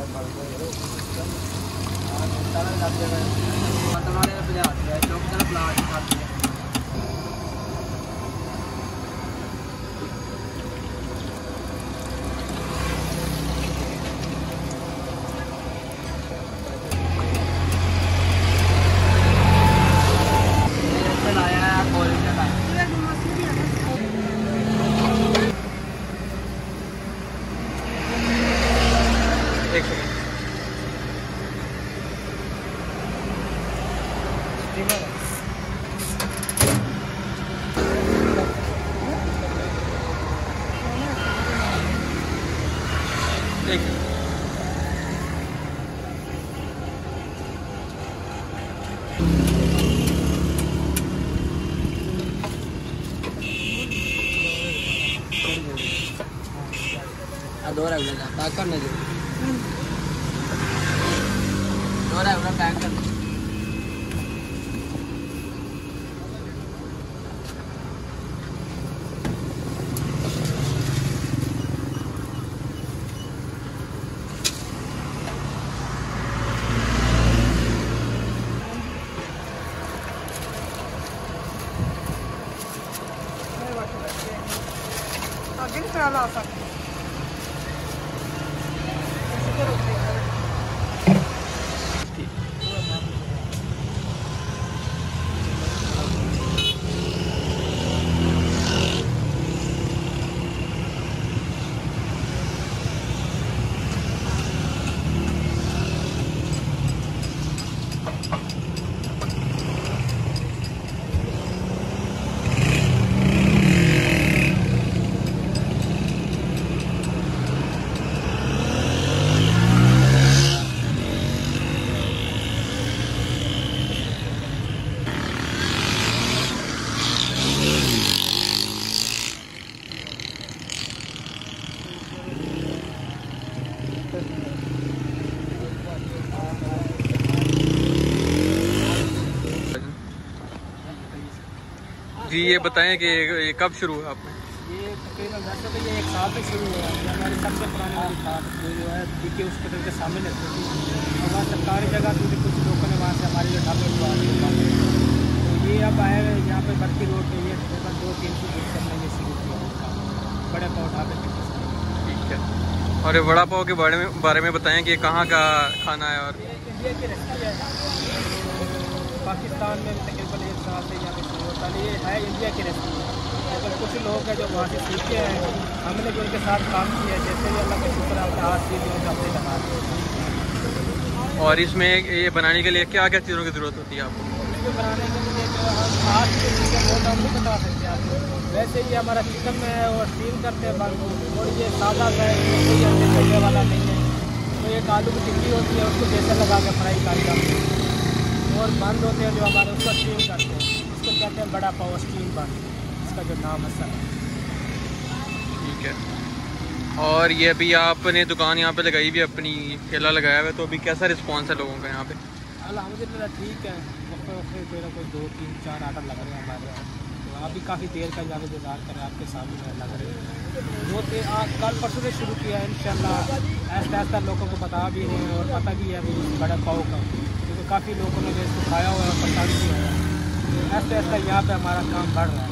एक सेकंड एक सेकंड दो रहा पैक करने दो। दो रहा पैक कर thing thrown off जी ये बताएँ कि ये कब शुरू हुआ आपने? ये तकरीबन वैसे तो ये एक साल शुरू हुआ ये हमारी सबसे पुरानी वाली खाद जो है पीके हॉस्पिटल के सामने लगती थी। और वहाँ सरकारी जगह थी तो कुछ लोगों ने वहाँ से हमारे जो ढाबे हुआ तो ये अब आए यहाँ पे बड़की रोड पे ये तकरीबन दो तीन सौ बीस हमने ये शुरू किया बड़े पाव ढाबे के ठीक है। और ये वड़ा पाव के बारे में बारे में बताएँ कि कहाँ का खाना है और पाकिस्तान में तकरीबन एक साल से यहाँ पे शुरू होता है ये है इंडिया की रेसिपी लेकिन कुछ लोग हैं जो वहाँ से सीखे हैं। हमने भी उनके साथ काम किया है जैसे भी अल्लाह का शुक्र है अपने हाथ से भी उनका अपने लगा और इसमें ये बनाने के लिए क्या क्या चीज़ों की ज़रूरत होती है आपको? बनाने के लिए जो हम हाथ से चीज़ें बहुत हम नहीं बता सकते आपको वैसे ये हमारा चिकन है और स्टीम करते हैं बाकी। और ये सादा है कोई अंडे वाला नहीं है। तो एक आलू की टिक्की होती है उसको बेसन लगा के फ्राई करते हैं। और बंद होते हैं जो हमारे उसको स्टीम करते हैं। उसको कहते हैं बड़ा पाव स्टीम बंद। इसका जो नाम है सर। ठीक है। और ये अभी आपने दुकान यहाँ पे लगाई भी अपनी ठेला लगाया हुआ है तो अभी कैसा रिस्पांस है लोगों का यहाँ पे? अलहमदिल्ला ठीक है। वक्त वक्त कोई ना कोई दो तीन चार आर्डर लग रहे हैं हमारे यहाँ। तो आप भी काफ़ी देर का जाके इंतज़ार करें आपके सामने लग रहे हैं। दो तीन आज कल परसों से शुरू किया है इंशाल्लाह। ऐसा ऐसा लोगों को बता भी रहे हैं और पता भी है अभी बड़ा पाओ का। काफ़ी लोगों ने इसको खाया हुआ है और किया हुआ है। ऐसा ऐसा यहाँ पर हमारा काम बढ़ रहा है।